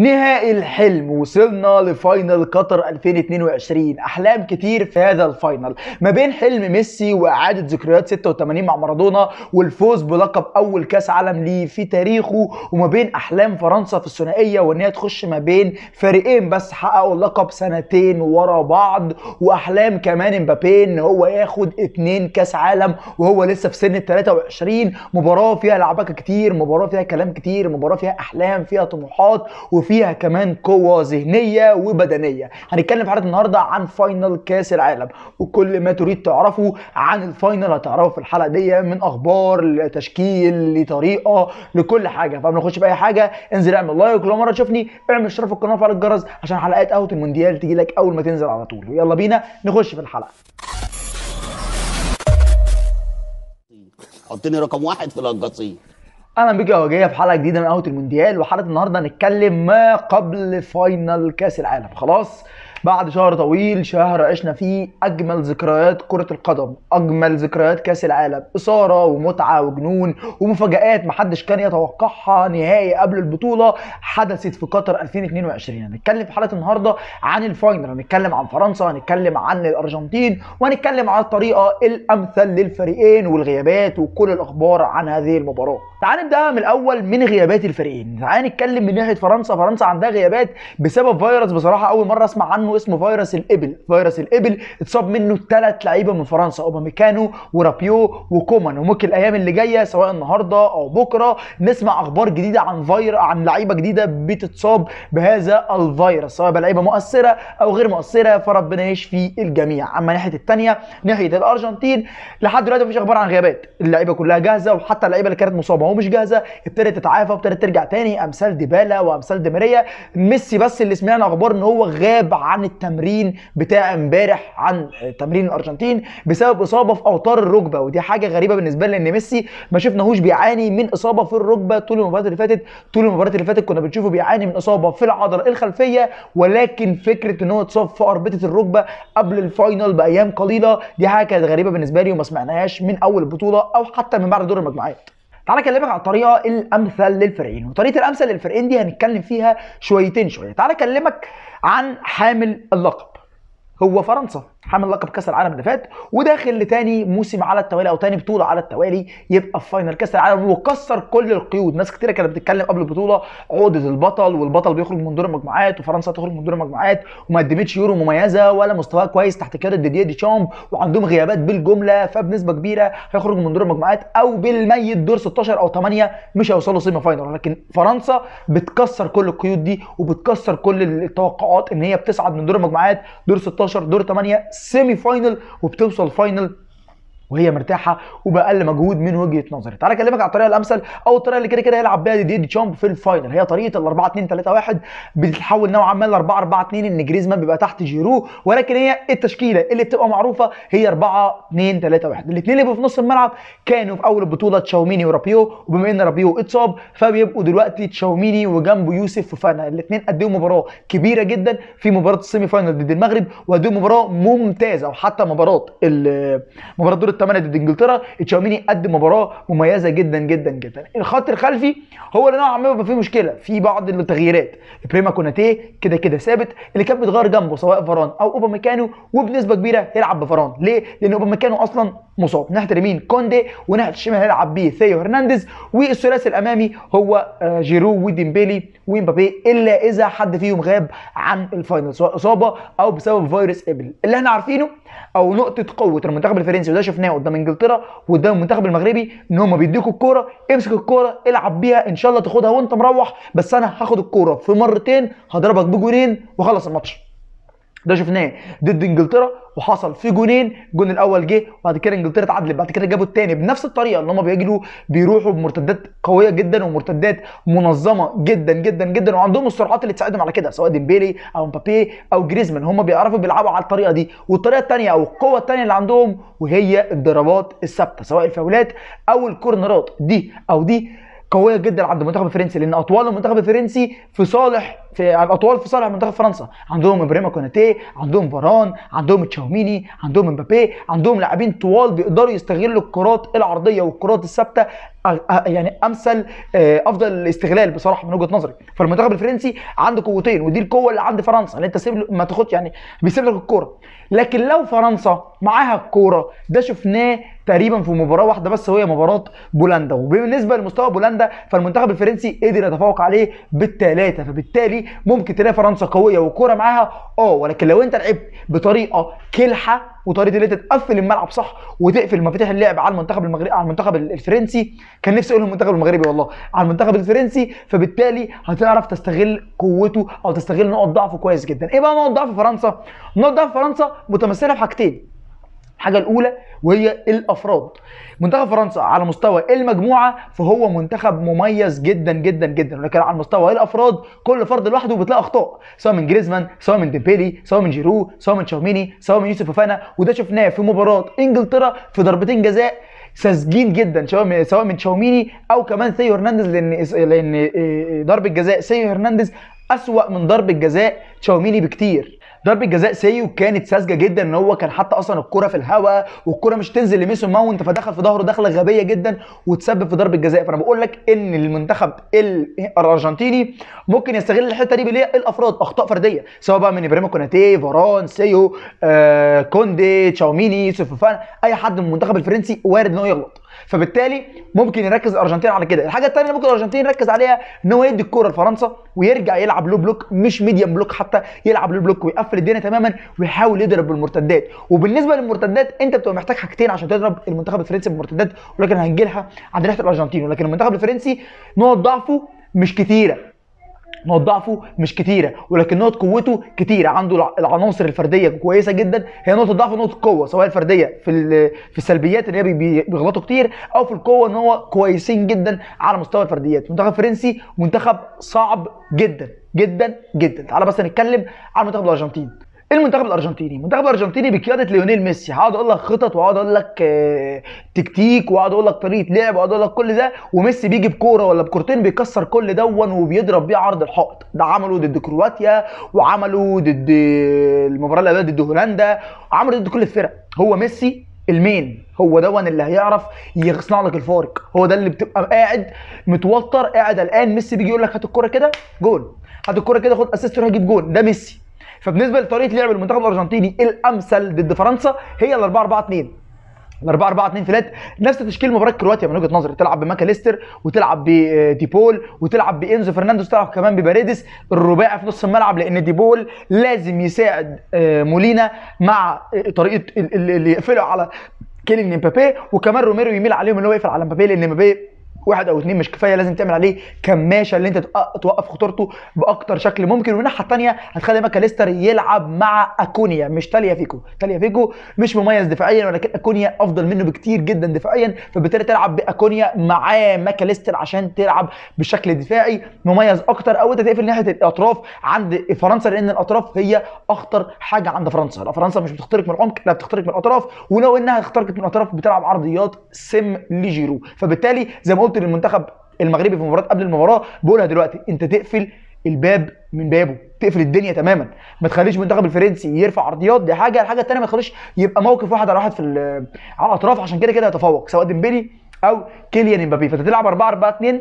نهائي الحلم. وصلنا ل final قطر 2022 أحلام كتير في هذا ال final. ما بين حلم ميسي وإعادة ذكريات 86 مع مارادونا والفوز بلقب أول كأس عالم ليه في تاريخه وما بين أحلام فرنسا في الثنائية وإن هي تخش ما بين فريقين بس حققوا اللقب سنتين ورا بعض وأحلام كمان امبابي إن هو ياخد اتنين كأس عالم وهو لسه في سن ال 23 مباراة فيها لعبكة كتير مباراة فيها كلام كتير مباراة فيها أحلام فيها طموحات وفيها كمان قوة ذهنية وبدنية. هنتكلم في حلقة النهاردة عن final كاس العالم. وكل ما تريد تعرفه عن ال final هتعرفه في الحلقة دي من أخبار لتشكيل لطريقة لكل حاجة. فقبل ما نخش في أي حاجة انزل اعمل like. ولو مرة تشوفني اعمل اشتراك في القناة وفعل الجرس عشان حلقات قهوة المونديال تجي لك أول ما تنزل على طول. يلا بينا نخش في الحلقة. حطني رقم واحد في القصيم أهلا بيك يا وجيه في حلقة جديدة من قهوة المونديال وحلقة النهارده هنتكلم ما قبل final كأس العالم. خلاص؟ بعد شهر طويل شهر عشنا فيه أجمل ذكريات كرة القدم أجمل ذكريات كأس العالم. إثارة ومتعة وجنون ومفاجآت محدش كان يتوقعها نهائي قبل البطولة حدثت في قطر 2022 هنتكلم في حلقة النهارده عن ال final هنتكلم عن فرنسا هنتكلم عن الأرجنتين وهنتكلم عن الطريقة الأمثل للفريقين والغيابات وكل الأخبار عن هذه المباراة. تعال نبدأ من الأول من غيابات الفريقين. تعال نتكلم من ناحية فرنسا. فرنسا عندها غيابات بسبب فيروس. بصراحة أول مرة أسمع عنه اسمه فيروس الإبل. فيروس الإبل اتصاب منه ثلاث لعيبة من فرنسا أوباميكانو ورابيو وكومان. وممكن الأيام اللي جاية سواء النهارده أو بكرة نسمع أخبار جديدة عن فير عن لعيبة جديدة بتتصاب بهذا الفيروس سواء بلعيبه مؤثرة أو غير مؤثرة فربنا يشفي الجميع. أما ناحية الثانية ناحية الأرجنتين لحد دلوقتي مفيش أخبار عن غيابات. اللعيبة كلها جاهزة وحتى اللعيبة اللي كانت مصابة ومش جاهزة ابتدت تتعافى وابتدت ترجع تاني. أمثال ديبالا وأمثال ديماريا ميسي بس اللي سمعنا أخبار إن هو غاب عن التمرين بتاع امبارح عن تمرين الأرجنتين بسبب إصابة في أوتار الركبة ودي حاجة غريبة بالنسبة لي لأن ميسي ما شفناهوش بيعاني من إصابة في الركبة طول المباريات اللي فاتت. طول المباريات اللي فاتت كنا بنشوفه بيعاني من إصابة في العضلة الخلفية ولكن فكرة إن هو اتصاب في أربطة الركبة قبل ال final بأيام قليلة دي حاجة كانت غريبة بالنسبة لي وما سمعناهاش من أول البطوله أو حتى من بعد دور المجموعات. تعالى اكلمك عن الطريقة الأمثل للفريقين وطريقة الأمثل للفريقين دي هنتكلم فيها شويتين شوية. تعالى اكلمك عن حامل اللقب. هو فرنسا حامل لقب كأس العالم اللي فات وداخل لتاني موسم على التوالي أو تاني بطولة على التوالي يبقى في final كأس العالم وكسر كل القيود. ناس كتيرة كانت بتتكلم قبل البطولة عقدة البطل والبطل بيخرج من دور المجموعات وفرنسا تخرج من دور المجموعات وما قدمتش يورو مميزة ولا مستواها كويس تحت قيادة ديديه ديشامب وعندهم غيابات بالجملة فبنسبة كبيرة هيخرجوا من دور المجموعات أو بالكتير دور 16 أو 8 مش هيوصلوا semi final لكن فرنسا بتكسر كل القيود دي وبتكسر كل التوقعات إن هي بتصعد من دور المجموعات دور 16 دور 8 semi final وبتوصل final وهي مرتاحة وبأقل مجهود من وجهة نظري. تعالى أكلمك على الطريقة الأمثل أو الطريقة اللي كده كده هيلعب بيها ديديه ديشامب في ال final. هي طريقة ال 4 2 3 1 بتتحول نوعا ما ل 4 4 2 إن جريزمان بيبقى تحت جيرو ولكن هي التشكيلة اللي بتبقى معروفة هي 4 2 3 1 الاثنين اللي بيبقوا في نص الملعب كانوا في أول البطولة تشاوميني ورابيو وبما إن رابيو اتصاب فبيبقوا دلوقتي تشاوميني وجنبه يوسف فوفانا الاثنين قدموا مباراة كبيرة جدا في مباراة ال semi final ضد المغرب وقدموا مباراة ممتازة وحتى مباراة مباراة دور ضد إنجلترا تشاوميني قدم مباراه مميزة جدا جدا جدا. الخط الخلفي هو اللي نوعا ما بيبقى فيه مشكلة في بعض التغييرات. إبراهيما كوناتيه كده كده ثابت اللي كان بيتغير جنبه سواء فران أو أوباميكانو وبنسبة كبيرة هيلعب بفران ليه؟ لأن أوباميكانو أصلا مصاب. ناحية اليمين كوندي وناحيه الشمال هيلعب بيه ثيو هرنانديز. والثلاثي الأمامي هو جيرو وديمبيلي ومبابي إلا إذا حد فيهم غاب عن ال final سواء إصابة أو بسبب فيروس إبل. اللي إحنا عارفينه أو نقطة قوة المنتخب الفرنسي وده شفناه قدام إنجلترا وقدام المنتخب المغربي إن هم بيدوك الكورة امسك الكورة العب بيها إن شاء الله تاخدها وأنت مروح. بس أنا هاخد الكورة في مرتين هضربك بجونين وخلص الماتش. ده شفناه ضد انجلترا وحصل في جونين الجون الأول جه وبعد كده انجلترا اتعادلت بعد كده جابوا الثاني بنفس الطريقة اللي هم بيجروا بيروحوا بمرتدات قوية جدا ومرتدات منظمة جدا جدا جدا وعندهم السرعات اللي تساعدهم على كده سواء ديمبيلي أو مبابي أو جريزمان هم بيعرفوا بيلعبوا على الطريقة دي والطريقة الثانية أو القوة الثانية اللي عندهم وهي الضربات الثابتة سواء الفاولات أو الكورنرات دي أو دي قوية جدا عند المنتخب الفرنسي لأن أطوال المنتخب الفرنسي في صالح في الأطوال في صالح منتخب فرنسا. عندهم إبراهيم كوناتي عندهم فاران عندهم تشاوميني عندهم مبابي عندهم لاعبين طوال بيقدروا يستغلوا الكرات العرضية والكرات الثابتة يعني أمثل آه، أفضل الاستغلال بصراحة من وجهة نظري. فالمنتخب الفرنسي عنده قوتين ودي القوة اللي عند فرنسا اللي أنت سيب ما تاخد يعني بيسيب لك الكورة. لكن لو فرنسا معاها الكورة ده شفناه تقريبا في مباراة واحدة بس وهي مباراة بولندا. وبالنسبة لمستوى بولندا فالمنتخب الفرنسي قدر يتفوق عليه بالثلاثه فبالتالي ممكن تلاقي فرنسا قوية والكوره معاها. آه ولكن لو أنت لعبت بطريقة كلحة وطريقة اللي أنت تقفل الملعب صح وتقفل مفاتيح اللعب على المنتخب المغربي على المنتخب الفرنسي كان نفسي أقول المنتخب المغربي والله على المنتخب الفرنسي. فبالتالي هتعرف تستغل قوته أو تستغل نقط ضعفه كويس جدا. إيه بقى نقط ضعف فرنسا؟ نقط ضعف فرنسا متمثلة في حاجتين الحاجة الأولى وهي الأفراد. منتخب فرنسا على مستوى المجموعة فهو منتخب مميز جدا جدا جدا. ولكن على مستوى الأفراد كل فرد لوحده بتلاقي أخطاء سواء من جريزمان سواء من ديمبيلي سواء من جيرو سواء من تشاوميني سواء من يوسف فوفانا وده شفناه في مباراة إنجلترا في ضربتين جزاء ساذجين جدا سواء من تشاوميني أو كمان ثيو هرنانديز لأن لأن إيه، ضربة جزاء ثيو هرنانديز أسوأ من ضربة جزاء تشاوميني بكتير. ضربة جزاء ثيو كانت ساذجة جدا إن هو كان حتى أصلا الكرة في الهواء والكرة مش تنزل لميسون ماونت فدخل في ظهره دخلة غبية جدا وتسبب في ضربة جزاء. فأنا بقول لك إن المنتخب ال- الأرجنتيني ممكن يستغل الحتة دي بالايه الأفراد أخطاء فردية سواء بقى من إبراهيم كوناتي فاران ثيو آه كوندي تشاوميني يوسف فوفانا أي حد من المنتخب الفرنسي وارد إن هو يغلط. فبالتالي ممكن يركز الأرجنتين على كده. الحاجة الثانية ممكن الأرجنتين يركز عليها إن هو يدي الكورة لفرنسا ويرجع يلعب low block مش medium block حتى يلعب low block ويقفل الدنيا تماما ويحاول يضرب بالمرتدات. وبالنسبة للمرتدات أنت بتبقى محتاج حاجتين عشان تضرب المنتخب الفرنسي بالمرتدات ولكن هنجي لها عند ناحيه الأرجنتين. ولكن المنتخب الفرنسي نقط ضعفه مش كتيرة. نقط ضعفه مش كتيرة ولكن نقط قوته كتيرة. عنده الع- العناصر الفردية كويسة جدا. هي نقطة ضعف ونقطة قوة سواء الفردية في في السلبيات اللي هي بي- بي- بيغلطوا كتير أو في القوة إن هو كويسين جدا على مستوى الفرديات. منتخب فرنسي منتخب صعب جدا جدا جدا. تعال بس نتكلم عن المنتخب الارجنتيني المنتخب الأرجنتيني. المنتخب الأرجنتيني بقيادة ليونيل ميسي. هقعد أقول لك خطط وهقعد أقول لك آه، تكتيك وهقعد أقول لك طريقة لعب وهقعد أقول لك كل ده وميسي بيجي بكوره ولا بكورتين بيكسر كل ده وبيضرب بيه عرض الحائط. ده عمله ضد كرواتيا وعمله ضد المباراة اللي ضد هولندا وعمله ضد كل الفرق. هو ميسي ال main. هو ده اللي هيعرف يصنع لك الفارق. هو ده اللي بتبقى قاعد متوتر قاعد قلقان. ميسي بيجي يقول لك هات الكورة كده جول هات الكورة كده خد assist روح جيب جول ده ميسي. فبالنسبة لطريقة لعب المنتخب الأرجنتيني الأمثل ضد فرنسا هي ال 4 4 2 ال 4 4 2 flat نفس تشكيل مباراة كرواتيا من وجهة نظري تلعب بماكاليستر وتلعب بديبول وتلعب بإنزو فرنانديز وتلعب كمان بباريدس الرباعي في نص الملعب لأن ديبول لازم يساعد آه، مولينا مع آه، طريقة ال- ال- اللي يقفلوا على كيليان إمبابي وكمان روميرو يميل عليهم اللي هو يقفل على إمبابي لأن إمبابي واحد أو اتنين مش كفاية لازم تعمل عليه كماشة اللي انت توق- توقف خطورته بأكتر شكل ممكن. والناحيه الثانية هتخلي ماكاليستر يلعب مع أكونيا مش تاليافيكو تاليافيكو مش مميز دفاعيا ولكن أكونيا أفضل منه بكتير جدا دفاعيا. فبالتالي تلعب بأكونيا معاه ماكاليستر عشان تلعب بشكل دفاعي مميز أكتر. أو انت تقفل ناحية الأطراف عند فرنسا لأن الأطراف هي أخطر حاجة عند فرنسا. فرنسا مش بتخترق من العمق لا بتخترق من الأطراف. ولو إنها اخترقت من الأطراف بتلعب عرضيات سم لجيرو. فبالتالي زي ما قلت للمنتخب المغربي في مباراة قبل المباراة بقولها دلوقتي أنت تقفل الباب من بابه تقفل الدنيا تماما. ما تخليش المنتخب الفرنسي يرفع عرضيات دي حاجة الحاجة الثانية ما تخليش يبقى موقف واحد على واحد في على الأطراف عشان كده كده يتفوق سواء ديمبلي أو كيليان إمبابي. فأنت تلعب 4 4 2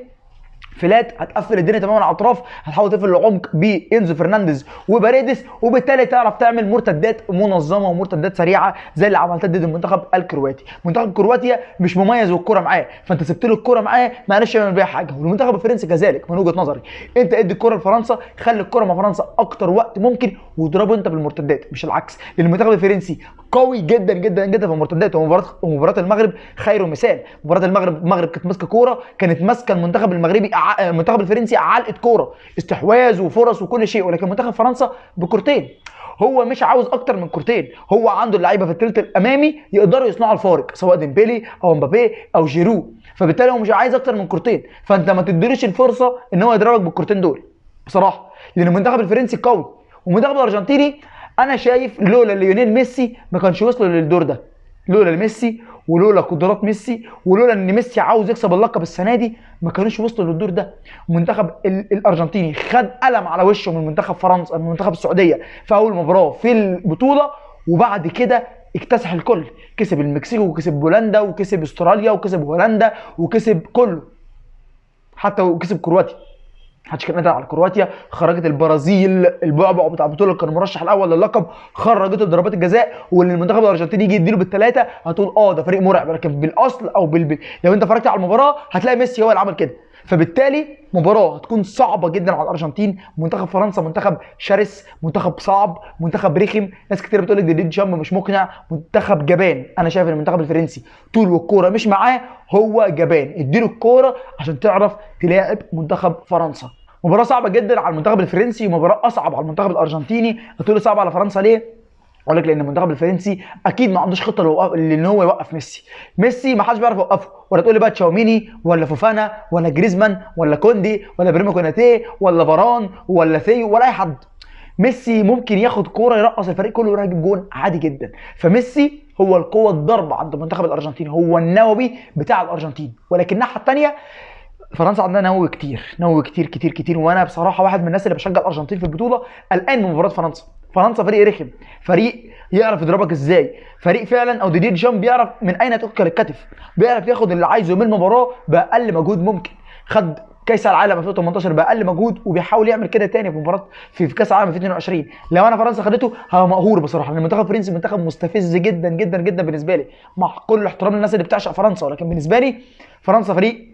فلات هتقفل الدنيا تماما على الأطراف هتحاول تقفل العمق بانزو فرنانديز وباريدس وبالتالي تعرف تعمل مرتدات منظمة ومرتدات سريعة زي اللي عملتها ضد المنتخب الكرواتي. منتخب كرواتيا مش مميز والكره معاه فأنت سبت له الكرة معاه ما يعمل بيها حاجة. والمنتخب الفرنسي كذلك من وجهة نظري أنت ادي الكرة لفرنسا خلي الكرة مع فرنسا أكتر وقت ممكن واضربه أنت بالمرتدات مش العكس. لأن المنتخب الفرنسي قوي جدا جدا جدا في المرتدات ومباراة المغرب خير مثال مباراة المغرب المغرب كانت ماسكة كورة كانت ماسكة المنتخب المغربي المنتخب الفرنسي علقه كورة. استحواذ وفرص وكل شيء ولكن منتخب فرنسا بكورتين. هو مش عاوز أكتر من كورتين. هو عنده اللعيبة في الثلث الأمامي يقدروا يصنعوا الفارق سواء ديمبلي أو مبابي أو جيرو. فبالتالي هو مش عايز أكتر من كورتين. فأنت ما تديلوش الفرصة إن هو يضربك بالكورتين دول. بصراحة لأن المنتخب الفرنسي قوي والمنتخب الأرجنتيني أنا شايف لولا ليونيل ميسي ما كانش وصلوا للدور ده. لولا ميسي ولولا قدرات ميسي ولولا إن ميسي عاوز يكسب اللقب السنة دي ما كانوش وصلوا للدور ده. المنتخب ال- الأرجنتيني خد قلم على وشه من منتخب فرنسا من منتخب السعودية في أول مباراة في البطولة وبعد كده اكتسح الكل. كسب المكسيك وكسب بولندا وكسب أستراليا وكسب هولندا وكسب كله. حتى وكسب كرواتيا. محدش كان قادر على كرواتيا خرجت البرازيل البعبع بتاع البطولة كان المرشح الأول للقب خرجته ضربات الجزاء واللي المنتخب الأرجنتيني يجي يديله بالثلاثه هتقول آه ده فريق مرعب لكن بالأصل أو. بال- لو أنت اتفرجت على المباراة هتلاقي ميسي هو اللي عمل كده فبالتالي مباراة هتكون صعبة جدا على الأرجنتين. منتخب فرنسا منتخب شرس منتخب صعب منتخب رخم. ناس كتير بتقول لك ده ديد شامب مش مقنع. منتخب جبان. أنا شايف إن المنتخب الفرنسي طول والكوره مش معاه هو جبان. اديله الكورة عشان تعرف تلاعب منتخب فرنسا. مباراة صعبة جدا على المنتخب الفرنسي ومباراة أصعب على المنتخب الأرجنتيني. هتقول صعبة على فرنسا ليه؟ أقول لك لأن المنتخب الفرنسي أكيد ما عندوش خطة ان هو يوقف ميسي. ميسي ما حدش بيعرف يوقفه. ولا تقول لي بقى تشاوميني ولا فوفانا ولا جريزمان ولا كوندي ولا إبراهيما كوناتيه ولا فاران ولا ثيو ولا أي حد. ميسي ممكن ياخد كورة يرقص الفريق كله ويروح يجيب جون عادي جدا. فميسي هو القوة الضربه عند المنتخب الارجنتيني هو النووي بتاع الأرجنتين. ولكن الناحية الثانية فرنسا عندها نووي كتير نووي كتير كتير كتير. وأنا بصراحة واحد من الناس اللي بشجع الأرجنتين في البطولة قلقان من مباراة فرنسا. فرنسا فريق رخم. فريق يعرف يضربك إزاي. فريق فعلا أو ديدير جام بيعرف من أين تؤكل الكتف. بيعرف ياخد اللي عايزه من المباراه بأقل مجهود ممكن. خد كأس العالم 2018 بأقل مجهود وبيحاول يعمل كده تاني في مباراة في, في كأس العالم 2022 لو أنا فرنسا خدته هبقى مقهور بصراحة. لأن المنتخب الفرنسي منتخب مستفز جدا جدا جدا بالنسبة لي. مع كل احترام للناس اللي بتعشق فرنسا ولكن بالنسبة لي فرنسا فريق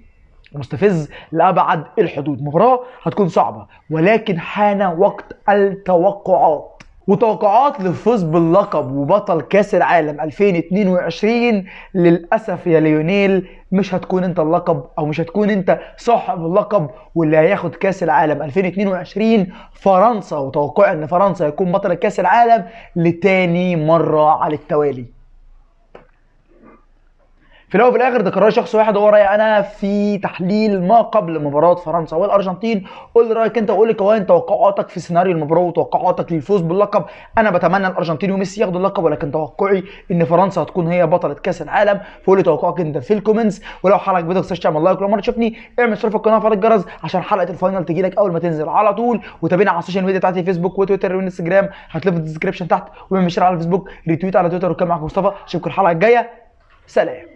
مستفز لأبعد الحدود. مباراة هتكون صعبة ولكن حان وقت التوقعات. وتوقعات للفوز باللقب وبطل كأس العالم 2022 للأسف يا ليونيل مش هتكون أنت اللقب أو مش هتكون أنت صاحب اللقب واللي هياخد كأس العالم 2022 فرنسا وتوقعي إن فرنسا يكون بطل كأس العالم لتاني مرة على التوالي. في الأول وفي الآخر ده قرار شخص واحد هو رايي أنا في تحليل ما قبل مباراة فرنسا والأرجنتين. قول لي رأيك أنت وقول لي كمان توقعاتك في سيناريو المباراة وتوقعاتك للفوز باللقب. أنا بتمنى الارجنتين وميسي ياخدوا اللقب ولكن توقعي إن فرنسا هتكون هي بطلة كأس العالم. فقول لي توقعك أنت في ال comments. ولو حلقه عجبتك ما تعمل like ولو مره تشوفني اعمل اشتراك في القناة وفعل الجرس عشان حلقة ال final تجي لك أول ما تنزل على طول. وتابعنا على ال social media بتاعتي فيسبوك وتويتر وإنستجرام. هتلاقي في ال description تحت share على الفيسبوك retweet على تويتر وكان معاكم مصطفى. اشوفكم الحلقة الجاية. سلام.